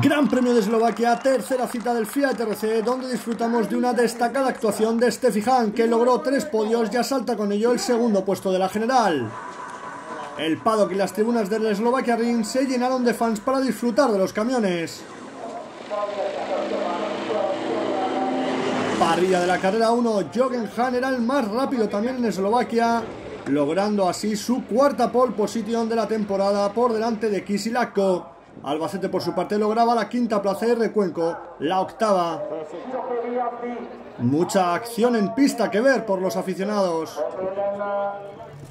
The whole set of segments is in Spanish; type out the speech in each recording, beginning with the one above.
Gran Premio de Eslovaquia, tercera cita del Fiat RC, donde disfrutamos de una destacada actuación de Steffi que logró tres podios y asalta con ello el segundo puesto de la general. El paddock y las tribunas del Eslovaquia Ring se llenaron de fans para disfrutar de los camiones. Parrilla de la carrera 1, Jochen Hahn era el más rápido también en Eslovaquia, logrando así su cuarta pole position de la temporada por delante de Kisilako. Albacete por su parte lograba la quinta plaza y Recuenco la octava. Mucha acción en pista que ver por los aficionados.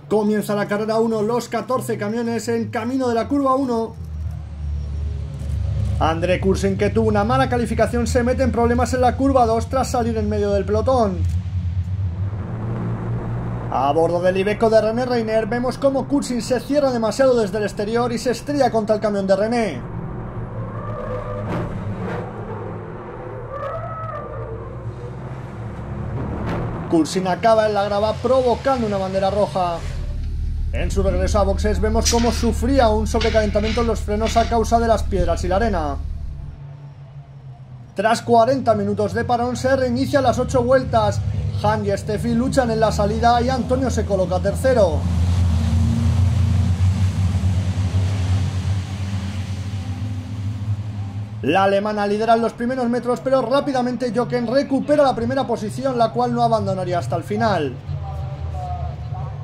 Comienza la carrera 1, los 14 camiones en camino de la curva 1. André Kursen, que tuvo una mala calificación, se mete en problemas en la curva 2 tras salir en medio del pelotón. A bordo del Ibeco de René Reiner vemos cómo Kursin se cierra demasiado desde el exterior y se estrella contra el camión de René. Kursin acaba en la grava provocando una bandera roja. En su regreso a boxes vemos cómo sufría un sobrecalentamiento en los frenos a causa de las piedras y la arena. Tras 40 minutos de parón se reinicia las 8 vueltas han y Steffi luchan en la salida y Antonio se coloca tercero. La alemana lidera en los primeros metros, pero rápidamente Jochen recupera la primera posición, la cual no abandonaría hasta el final.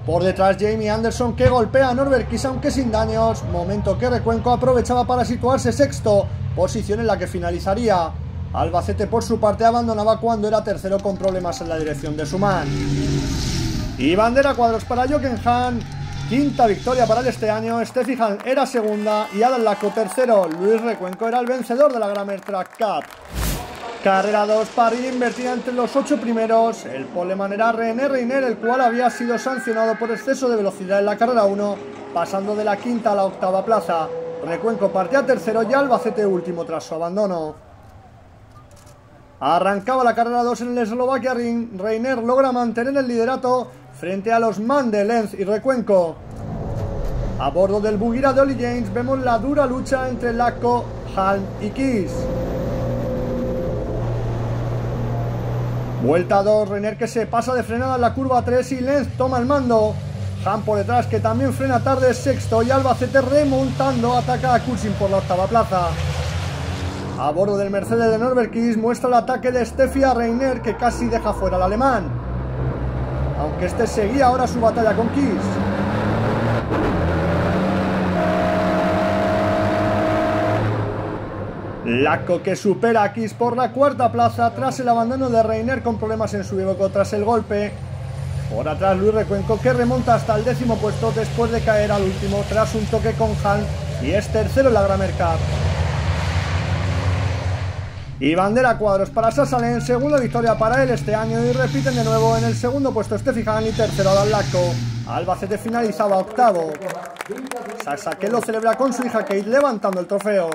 Por detrás Jamie Anderson que golpea a Norbert Kiss aunque sin daños, momento que Recuenco aprovechaba para situarse sexto, posición en la que finalizaría. Albacete por su parte abandonaba cuando era tercero con problemas en la dirección de su man. Y bandera cuadros para Jochen Hahn. Quinta victoria para él este año. Steffi era segunda y Adam Laco tercero. Luis Recuenco era el vencedor de la Grammer Track Cup. Carrera 2, parrilla invertida entre los ocho primeros. El poleman era René Reiner, el cual había sido sancionado por exceso de velocidad en la carrera 1, pasando de la quinta a la octava plaza. Recuenco partía tercero y Albacete último tras su abandono. Arrancaba la carrera 2 en el Eslovaquia. Reiner logra mantener el liderato frente a los Man de Lenz y Recuenco. A bordo del Bugira de Oli James vemos la dura lucha entre Laco, Halm y Kiss. Vuelta 2, Reiner que se pasa de frenada en la curva 3 y Lenz toma el mando. Han por detrás que también frena tarde sexto y Albacete remontando ataca a Kursin por la octava plaza. A bordo del Mercedes de Norbert Kiss muestra el ataque de Steffi Reiner que casi deja fuera al alemán. Aunque este seguía ahora su batalla con Kiss. Laco que supera a Kiss por la cuarta plaza tras el abandono de Reiner con problemas en su bivoco tras el golpe. Por atrás Luis Recuenco que remonta hasta el décimo puesto después de caer al último tras un toque con Han y es tercero en la Cup. Y bandera cuadros para Sassalen, segunda victoria para él este año y repiten de nuevo en el segundo puesto Steffi y tercero Adam Laco. Albacete finalizaba octavo. Sasa que lo celebra con su hija Kate levantando el trofeo.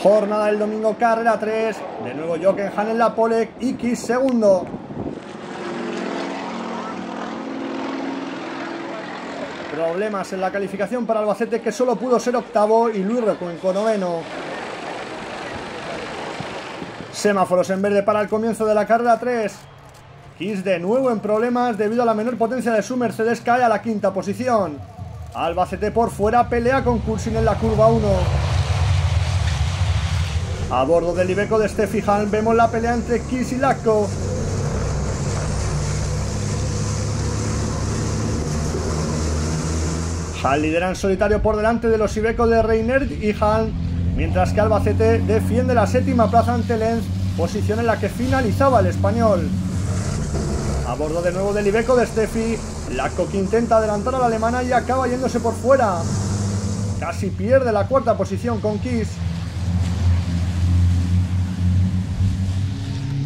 Jornada del domingo, carrera 3. De nuevo Jochen Han en la pole y segundo. Problemas en la calificación para Albacete que solo pudo ser octavo y Luis Recuenco noveno. Semáforos en verde para el comienzo de la carrera 3. Kiss de nuevo en problemas debido a la menor potencia de su Mercedes cae a la quinta posición. Albacete por fuera pelea con Kursin en la curva 1. A bordo del Ibeco de Steffi Hahn vemos la pelea entre Kiss y Laco. Hall lidera en solitario por delante de los Ibeco de Reiner y Hall, mientras que Albacete defiende la séptima plaza ante Lenz, posición en la que finalizaba el español. A bordo de nuevo del Ibeco de Steffi, Laco que intenta adelantar a la alemana y acaba yéndose por fuera. Casi pierde la cuarta posición con Kiss.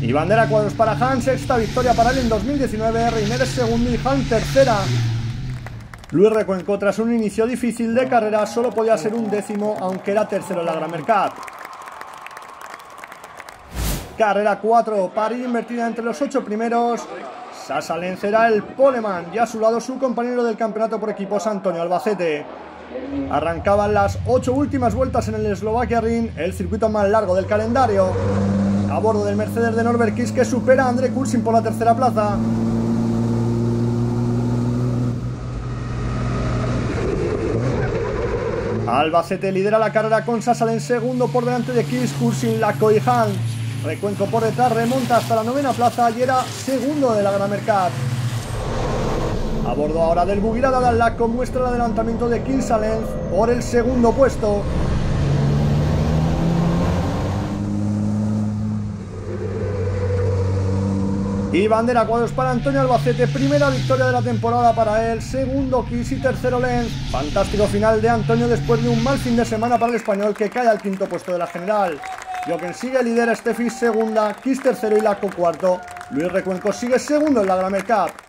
Y bandera cuadros para Han, sexta victoria para él en 2019, Reiner segundo y Han tercera. Luis Recuenco, tras un inicio difícil de carrera, solo podía ser un décimo, aunque era tercero en la Gran Mercat. Carrera 4, París invertida entre los ocho primeros. Sasa será el poleman y a su lado su compañero del campeonato por equipos Antonio Albacete. Arrancaban las ocho últimas vueltas en el Eslovaquia Ring, el circuito más largo del calendario. A bordo del Mercedes de Norbert Kiss que supera a André Kursin por la tercera plaza. Albacete lidera la carrera con Sassal en segundo por delante de Kiss, Kursin, Laco y Han. Recuenco por detrás, remonta hasta la novena plaza y era segundo de la Gran Mercat. A bordo ahora del Bugirada de Laco muestra el adelantamiento de Kinsalen por el segundo puesto. Y bandera cuadros para Antonio Albacete, primera victoria de la temporada para él, segundo Kiss y tercero Lenz. Fantástico final de Antonio después de un mal fin de semana para el español que cae al quinto puesto de la general. Jochen sigue líder, Steffi segunda, Kiss tercero y Laco cuarto. Luis Recuenco sigue segundo en la Gramer Cup.